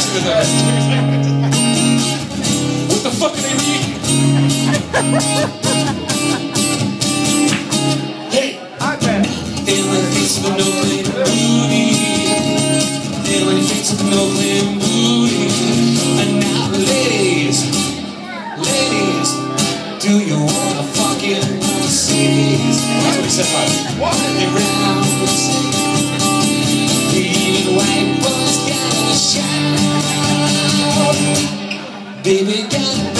country with us. What the fuck are they reading? hey! iPad. Everybody thinks of an Oakland booty. Everybody thinks of an Oakland booty. And now, ladies, ladies, do you want a fucking Mercedes? That's what he said, right? What? Around Mercedes. Baby, got